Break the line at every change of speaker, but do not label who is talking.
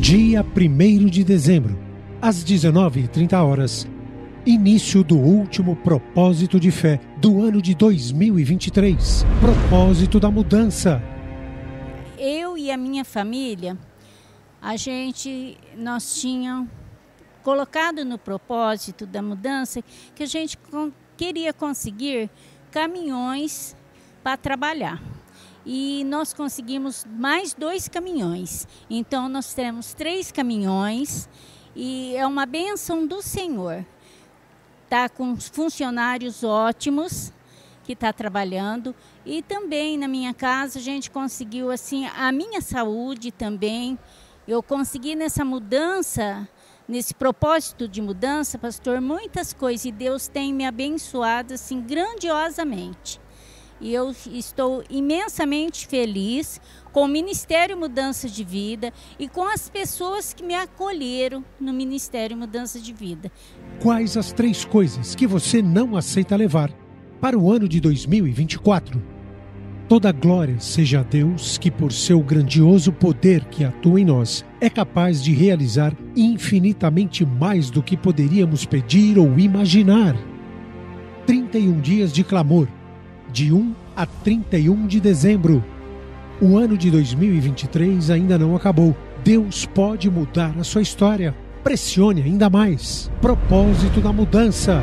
Dia 1 de dezembro, às 19h30, início do último propósito de fé do ano de 2023 propósito da mudança.
Eu e a minha família, a gente, nós tínhamos colocado no propósito da mudança que a gente queria conseguir caminhões para trabalhar e nós conseguimos mais dois caminhões. Então nós temos três caminhões e é uma benção do Senhor. Tá com funcionários ótimos que está trabalhando e também na minha casa a gente conseguiu assim a minha saúde também. Eu consegui nessa mudança nesse propósito de mudança, pastor, muitas coisas e Deus tem me abençoado assim grandiosamente e eu estou imensamente feliz com o Ministério Mudança de Vida e com as pessoas que me acolheram no Ministério Mudança de Vida.
Quais as três coisas que você não aceita levar para o ano de 2024? Toda glória seja a Deus que, por seu grandioso poder que atua em nós, é capaz de realizar infinitamente mais do que poderíamos pedir ou imaginar. 31 dias de clamor de 1 a 31 de dezembro. O ano de 2023 ainda não acabou. Deus pode mudar a sua história. Pressione ainda mais. Propósito da mudança.